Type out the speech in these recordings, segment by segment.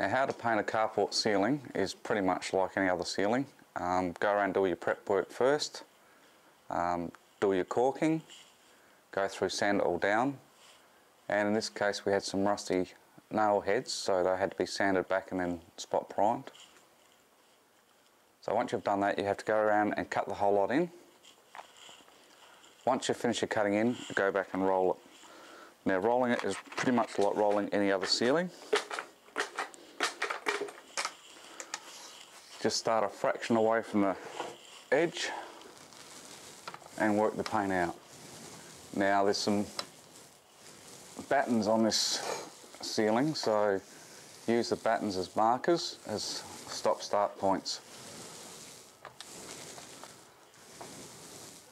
Now how to paint a carport ceiling is pretty much like any other ceiling. Um, go around do your prep work first, um, do your caulking, go through sand it all down and in this case we had some rusty nail heads so they had to be sanded back and then spot primed. So once you've done that you have to go around and cut the whole lot in. Once you finish your cutting in, go back and roll it. Now rolling it is pretty much like rolling any other ceiling. Just start a fraction away from the edge and work the paint out. Now there's some battens on this ceiling so use the battens as markers as stop start points.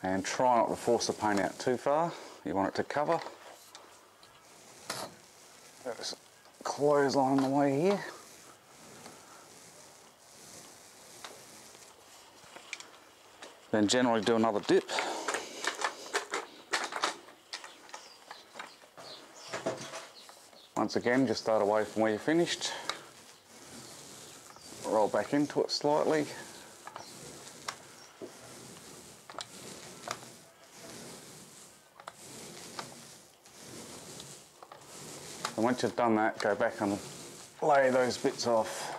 And try not to force the paint out too far. You want it to cover. There's clothesline on the way here Then generally do another dip. Once again, just start away from where you finished. Roll back into it slightly. And once you've done that, go back and lay those bits off.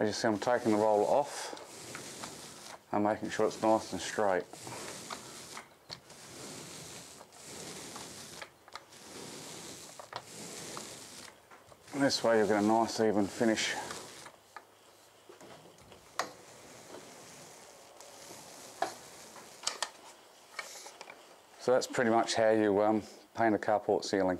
As you see, I'm taking the roller off and making sure it's nice and straight. And this way you'll get a nice even finish. So that's pretty much how you um, paint a carport ceiling.